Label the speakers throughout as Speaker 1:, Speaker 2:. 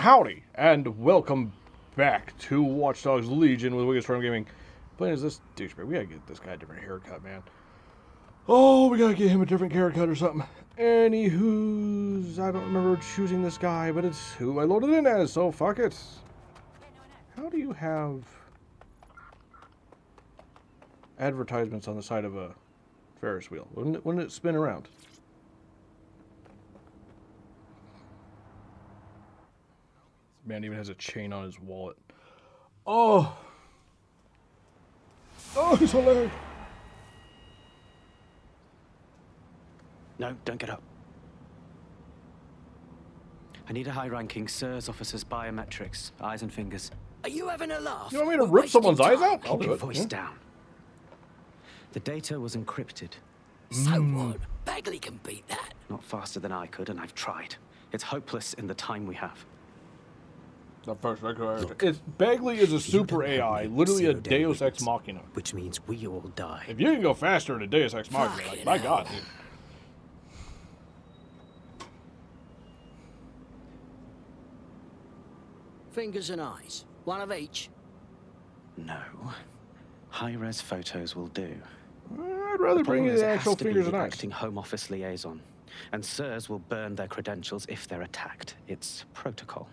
Speaker 1: Howdy, and welcome back to Watch Dogs Legion with Wicked Storm Gaming. Playing as this douchebag. We gotta get this guy a different haircut, man. Oh, we gotta get him a different haircut or something. Anywho's, I don't remember choosing this guy, but it's who I loaded in as, so fuck it. How do you have advertisements on the side of a Ferris wheel? Wouldn't it, wouldn't it spin around? Man even has a chain on his wallet. Oh! Oh, he's hilarious!
Speaker 2: No, don't get up. I need a high-ranking SIRS officer's biometrics, eyes and fingers.
Speaker 3: Are you having a laugh?
Speaker 1: You want me to
Speaker 3: We're
Speaker 1: rip someone's eyes out? I'll
Speaker 2: Keep
Speaker 1: do
Speaker 2: your
Speaker 1: it.
Speaker 2: voice
Speaker 1: yeah.
Speaker 2: down. The data was encrypted.
Speaker 3: So
Speaker 1: Mm.
Speaker 3: what? Bagley can beat that.
Speaker 2: Not faster than I could, and I've tried. It's hopeless in the time we have.
Speaker 1: The first record. It's Bagley is a super AI, literally a Deus Ex. Machina.
Speaker 3: Which means we all die.
Speaker 1: If you can go faster in a Deus Ex Machina, like my
Speaker 3: hell.
Speaker 1: god, dude.
Speaker 3: Fingers and eyes. One of each.
Speaker 2: No. High-res photos will do.
Speaker 1: I'd rather bring you
Speaker 2: is,
Speaker 1: the
Speaker 2: it
Speaker 1: actual
Speaker 2: has to be
Speaker 1: fingers
Speaker 2: the
Speaker 1: and eyes.
Speaker 2: acting Home Office liaison. And SIRS will burn their credentials if they're attacked. It's protocol.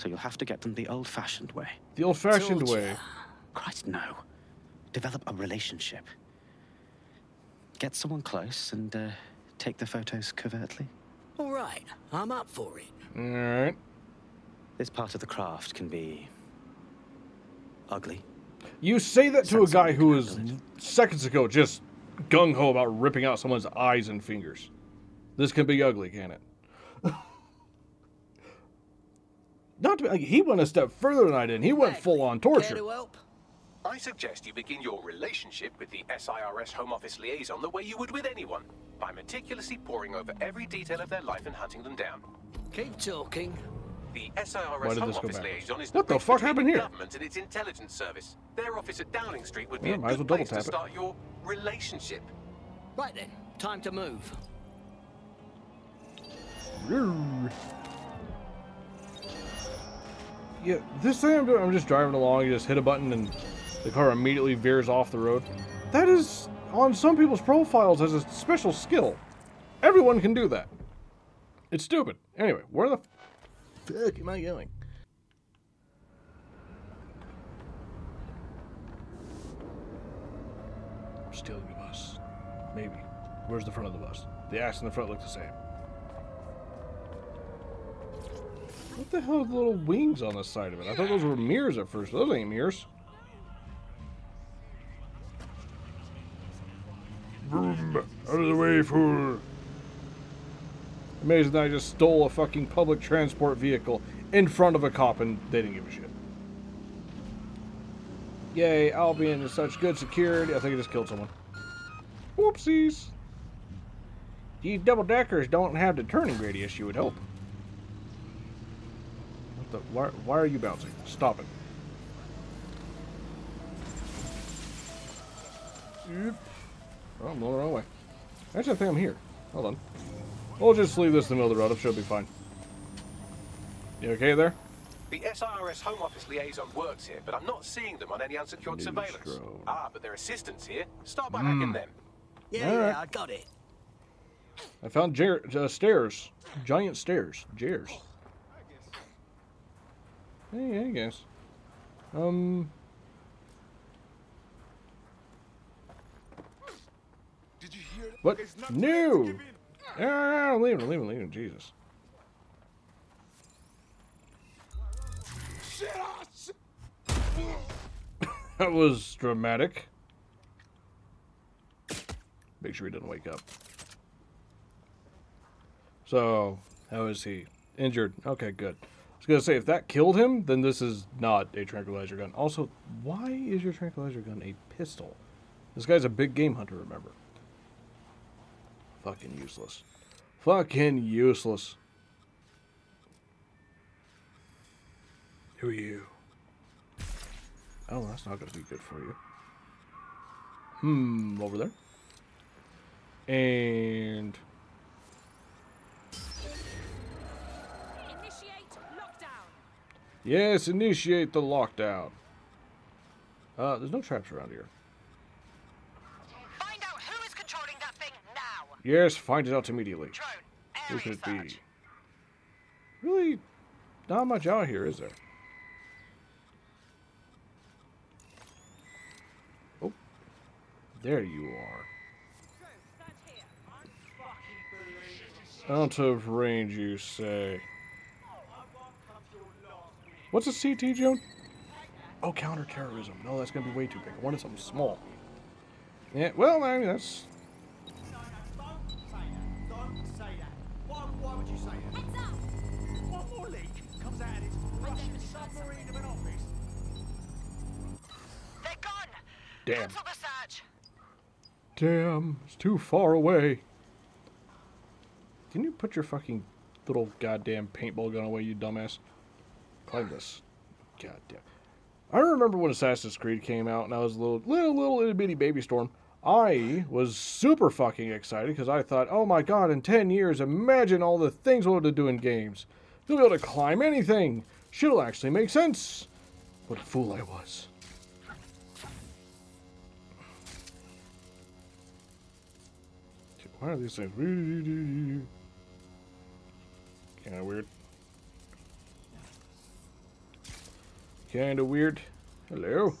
Speaker 2: So you'll have to get them the old-fashioned way.
Speaker 1: The old-fashioned way.
Speaker 2: Christ, no. Develop a relationship. Get someone close and uh, take the photos covertly.
Speaker 3: All right, I'm up for it.
Speaker 1: All right.
Speaker 2: This part of the craft can be ugly.
Speaker 1: You say that to a guy
Speaker 2: like
Speaker 1: who was seconds ago just gung ho about ripping out someone's eyes and fingers. This can be ugly, can it? Not to be, like, he went a step further than I did. He went full on
Speaker 3: Care
Speaker 1: torture.
Speaker 3: to help?
Speaker 4: I suggest you begin your relationship with the SIRS Home Office liaison the way you would with anyone, by meticulously poring over every detail of their life and hunting them down.
Speaker 3: Keep talking.
Speaker 4: The
Speaker 1: Why
Speaker 4: SIRS Home Office
Speaker 1: backwards?
Speaker 4: liaison is
Speaker 1: What the
Speaker 4: bridge
Speaker 1: fuck
Speaker 4: between
Speaker 1: happened here?
Speaker 4: Government and its intelligence service. Their office at Downing Street would be
Speaker 1: Yeah,
Speaker 4: a
Speaker 1: might as
Speaker 4: good
Speaker 1: well
Speaker 4: place to
Speaker 1: double tap it.
Speaker 4: start your relationship.
Speaker 3: Right then, time to move.
Speaker 1: Yeah, this thing I'm doing, I'm just driving along, you just hit a button and the car immediately veers off the road. That is on some people's profiles as a special skill. Everyone can do that. It's stupid. Anyway, where the fuck am I going? Stealing the bus. Maybe. Where's the front of the bus? The ass in the front look the same. What the hell are the little wings on the side of it? I thought those were mirrors at first. Those ain't mirrors. Vroom. Out of the way, fool. Amazing that I just stole a fucking public transport vehicle in front of a cop and they didn't give a shit. Yay, Albion is such good security. I think I just killed someone. Whoopsies. These double deckers don't have the turning radius you would hope. What the? Why, why are you bouncing? Stop it. Yep. Oh, I'm going the wrong way. Actually, I think I'm here. Hold on. We'll just leave this in the middle of the road. It should be fine. You okay there?
Speaker 4: The SIRS Home Office liaison works here, but I'm not seeing them on any unsecured
Speaker 1: News
Speaker 4: surveillance.
Speaker 1: drone.
Speaker 4: Ah, but their assistants here. Start by
Speaker 1: Hmm.
Speaker 4: hacking them.
Speaker 3: Yeah,
Speaker 1: All right.
Speaker 3: yeah, I got it.
Speaker 1: I found Jer- uh, stairs. Giant stairs. Jairs. Hey, I guess. Um.
Speaker 5: Did you hear?
Speaker 1: What?
Speaker 5: It's not
Speaker 1: No!
Speaker 5: too late to give in.
Speaker 1: No, no, no, leave him, leave him, leave him. Jesus.
Speaker 5: Ah.
Speaker 1: That was dramatic. Make sure he doesn't wake up. So, how is he? Injured. Okay, good. Was gonna say, if that killed him, then this is not a tranquilizer gun. Also, why is your tranquilizer gun a pistol? This guy's a big game hunter, remember? Fucking useless. Fucking useless. Who are you? Oh, that's not to be good for you. Hmm, over there. And Yes, initiate the lockdown. Uh, there's no traps around here.
Speaker 6: Find out who is controlling that thing now.
Speaker 1: Yes, find it out immediately.
Speaker 6: Drone,
Speaker 1: Who could it be? Really, not much out here, is there? Oh, there you are. Out of range, you say. What's a CT, Joan? Oh, counterterrorism. No, that's gonna be way too big. I wanted something small. Yeah, well, I mean, that's
Speaker 7: Don't say say that. Why, why would you say that? One more leak comes out of this Russian submarine of an office.
Speaker 6: They're gone.
Speaker 1: damn.
Speaker 6: Cancel the search.
Speaker 1: Damn, it's too far away. Can you put your fucking little goddamn paintball gun away, you dumbass? Climb this. Goddamn. I remember when Assassin's Creed came out and I was a little, little, little itty bitty baby storm. I was super fucking excited because I thought, oh my god, in 10 years, imagine all the things we'll have to do in games. They'll be able to climb anything. Shit'll actually make sense. What a fool I was. Why are these things? Kind of weird. Kind of weird. Hello.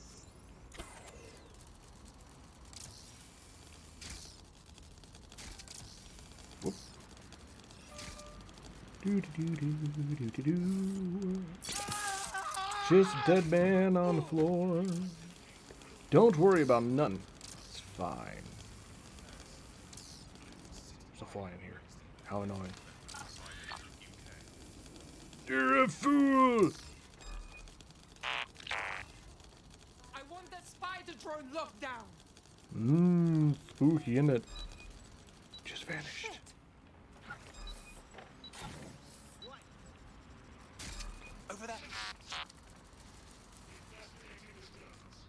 Speaker 1: Whoop. Do do do do do do do. Just a dead man on the floor. Don't worry about nothing. It's fine. There's a fly in here. How annoying. You're a fool!
Speaker 7: I want that spider drone locked down.
Speaker 1: Mmm, spooky, isn't it? Just vanished.
Speaker 5: Over there.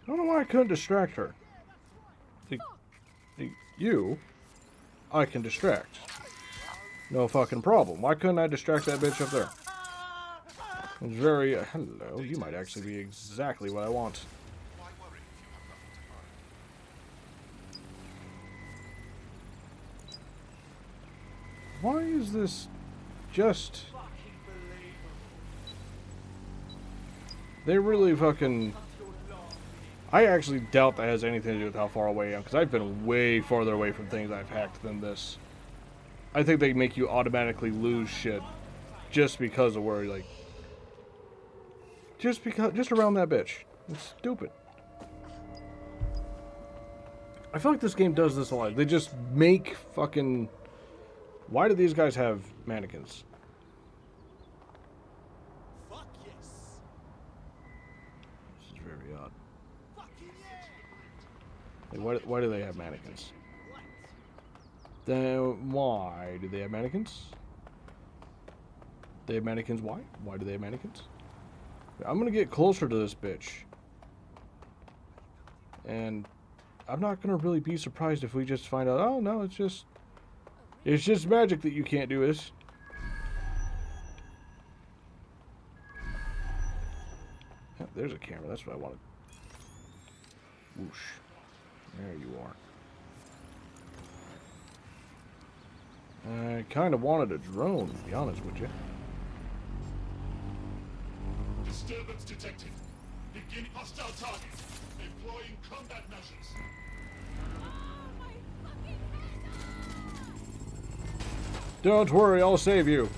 Speaker 1: I don't know why I couldn't distract her. The, the, you, I can distract. No fucking problem. Why couldn't I distract that bitch up there? It's very. Uh, hello, you might actually be exactly what I want.
Speaker 5: Why worry if you have nothing to hide?
Speaker 1: Why is this just. They really fucking. I actually doubt that has anything to do with how far away I am, because I've been way farther away from things I've hacked than this. I think they make you automatically lose shit just because of where, like. Just because. Just around that bitch. It's stupid. I feel like this game does this a lot. They just make fucking. Why do these guys have mannequins?
Speaker 7: Fuck yes.
Speaker 1: This is very odd. Like, why, why do they have mannequins? Then why do they have mannequins? They have mannequins. Why? Why do they have mannequins? I'm gonna get closer to this bitch, and I'm not gonna really be surprised if we just find out. Oh no, it's just, it's just magic that you can't do this. Yeah, there's a camera. That's what I wanted. Whoosh. There you are. I kind of wanted a drone, to be honest with you.
Speaker 8: Disturbance detected. Begin hostile target. Employing combat measures.
Speaker 1: Don't worry, I'll save you.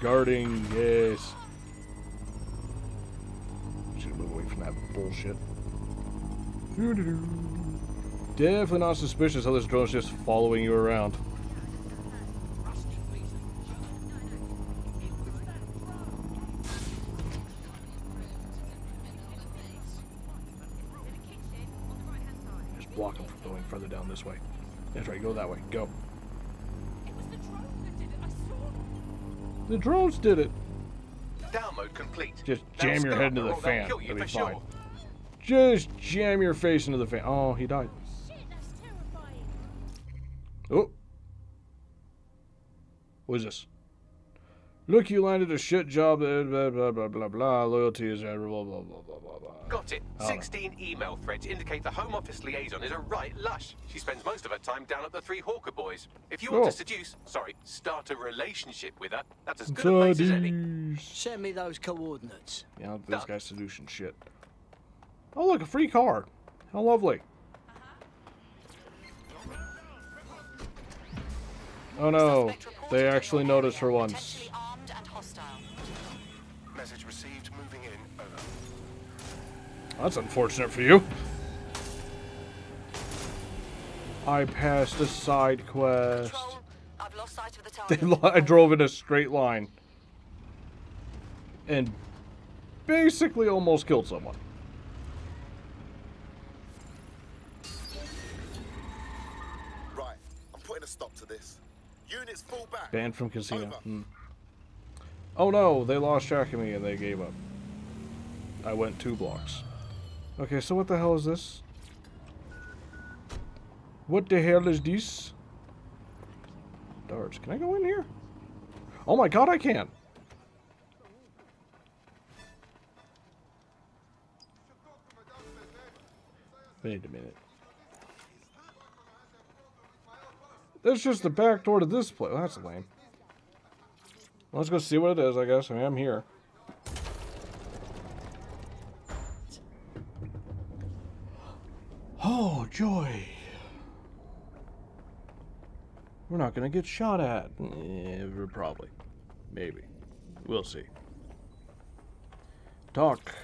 Speaker 1: Guarding, yes. Should move away from that bullshit. Doo-doo-doo. Definitely not suspicious how this drone's just following you around. Just block them from going further down this way. That's right, go that way. Go.
Speaker 9: The
Speaker 1: drones did it.
Speaker 4: Download complete.
Speaker 1: Just
Speaker 4: Now
Speaker 1: jam your head into the fan.
Speaker 4: kill you
Speaker 1: It'll be fine.
Speaker 4: sure.
Speaker 1: Just jam your face into the fan. Oh, he died.
Speaker 9: Shit, that's terrifying.
Speaker 1: Oh. What is this? Look, you landed a shit job. Blah blah blah blah blah. blah. Loyalty is admirable. Blah blah blah blah blah.
Speaker 4: Got it.
Speaker 1: Oh.
Speaker 4: 16 email threads indicate the Home Office liaison is a right lush. She spends most of her time down at the Three Hawker Boys. If you want to seduce, sorry, start a relationship with her, that's as good a place as any.
Speaker 3: Send me those coordinates.
Speaker 1: Yeah, this guy's solution shit. Oh, look, a free car. How lovely. Uh-huh. Oh no,
Speaker 6: Suspect
Speaker 1: they actually noticed for once.
Speaker 5: Message received. Moving in. Over.
Speaker 1: That's unfortunate for you. I passed a side quest.
Speaker 6: Control, I've lost sight of the
Speaker 1: They
Speaker 6: target.
Speaker 1: I drove in a straight line. And basically almost killed someone.
Speaker 10: Right, I'm putting a stop to this. Units fall back.
Speaker 1: Banned from casino.
Speaker 10: Over.
Speaker 1: Hmm. Oh no, they lost track of me and they gave up. I went two blocks. Okay, so what the hell is this? What the hell is this? Darts. Can I go in here? Oh my god, I can! Wait a minute. That's just the back door to this place. That's lame. Let's go see what it is, I guess. I mean, I'm here. Oh, joy. We're not going to get shot at. Eh, probably. Maybe. We'll see. Talk.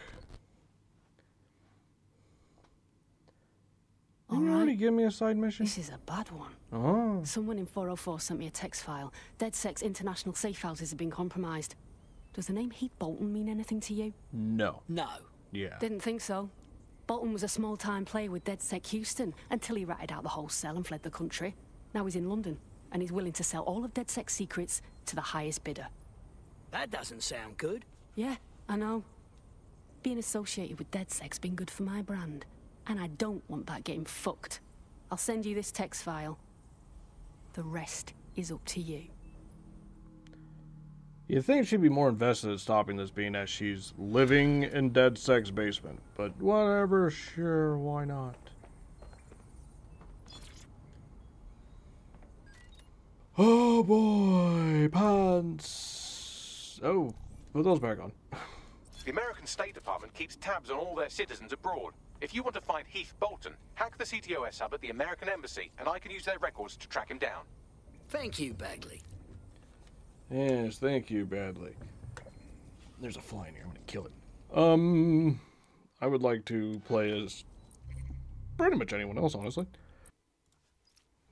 Speaker 1: Didn't you already give me a side mission?
Speaker 11: This is a bad one.
Speaker 1: Oh.
Speaker 11: Someone in 404 sent me a text file. DedSec International safe houses have been compromised. Does the name Heath Bolton mean anything to you?
Speaker 1: No.
Speaker 3: No.
Speaker 1: Yeah.
Speaker 11: Didn't think so. Bolton was a small time player with DedSec Houston until he ratted out the whole cell and fled the country. Now he's in London and he's willing to sell all of DedSec's secrets to the highest bidder.
Speaker 3: That doesn't sound good.
Speaker 11: Yeah, I know. Being associated with DedSec's been good for my brand, and I don't want that game fucked. I'll send you this text file. The rest is up to you.
Speaker 1: You think she'd be more invested in stopping this being as she's living in DedSec basement. But whatever, sure, why not? Oh boy, pants. Oh, put those back on.
Speaker 4: The American State Department keeps tabs on all their citizens abroad. If you want to find Heath Bolton, hack the CTOS hub at the American Embassy, and I can use their records to track him down.
Speaker 3: Thank you, Bagley.
Speaker 1: Yes, thank you, Bagley. There's a fly in here. I'm gonna kill it. Um, I would like to play as pretty much anyone else, honestly.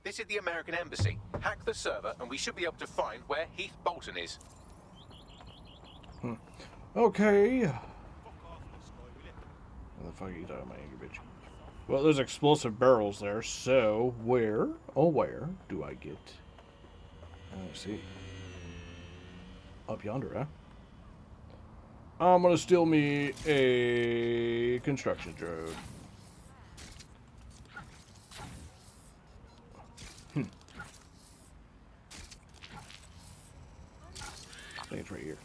Speaker 4: This is the American Embassy. Hack the server, and we should be able to find where Heath Bolton is.
Speaker 1: Okay. What the fuck are you talking about, you bitch? Well, there's explosive barrels there, so where, oh where, do I get? I see. Up yonder, huh? I'm gonna steal me a construction drone. Hmm. I think it's right here.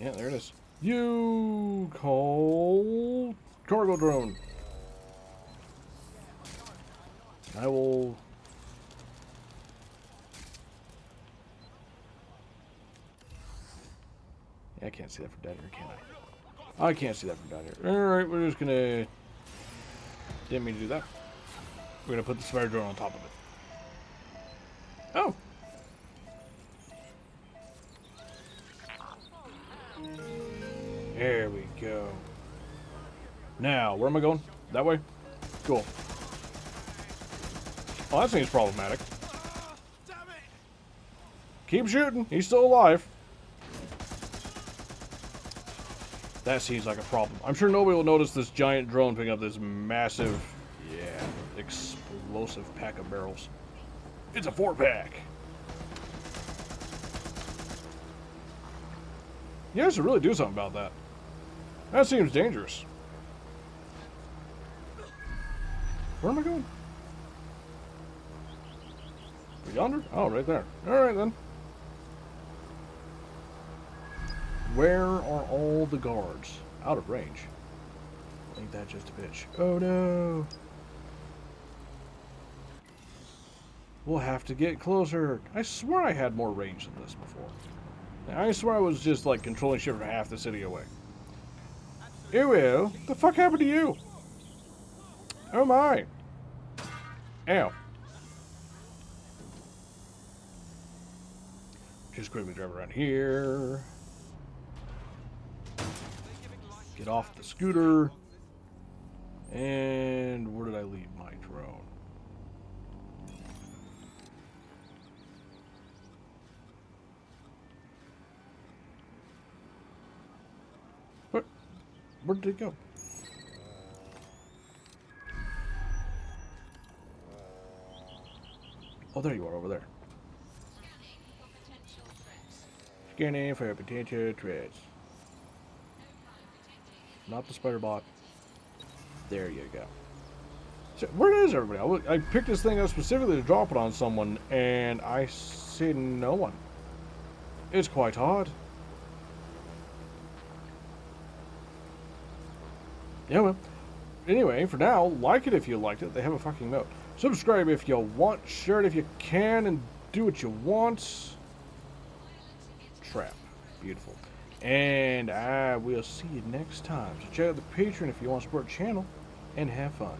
Speaker 1: Yeah, there it is. You call cargo drone. I will. Yeah, I can't see that from down here, can I? I can't see that from down here. Alright, we're just gonna. Didn't mean to do that. We're gonna put the spider drone on top of it. Oh! There we go. Now, where am I going? That way? Cool. Oh, that seems problematic. Keep shooting. He's still alive. That seems like a problem. I'm sure nobody will notice this giant drone picking up this massive, yeah, explosive pack of barrels. It's a four pack. You guys should really do something about that. That seems dangerous. Where am I going? Yonder? Oh, right there. Alright then. Where are all the guards? Out of range. Ain't that just a bitch? Oh no! We'll have to get closer. I swear I had more range than this before. I swear I was just like controlling shit from half the city away. Ew, ew. The fuck happened to you? Oh my. Ow. Just quickly drive around here. Get off the scooter. And where did I leave my drone? Where, where did it go? Oh, there you are, over there. Scanning for potential threats. Not the spider bot. There you go. So, where is everybody? I I picked this thing up specifically to drop it on someone, and I see no one. It's quite odd. Yeah, well. Anyway, for now, like it if you liked it. They have a fucking note. Subscribe if you want, share it if you can, and do what you want. Trap. Beautiful. And I will see you next time. So check out the Patreon if you want to support the channel and have fun.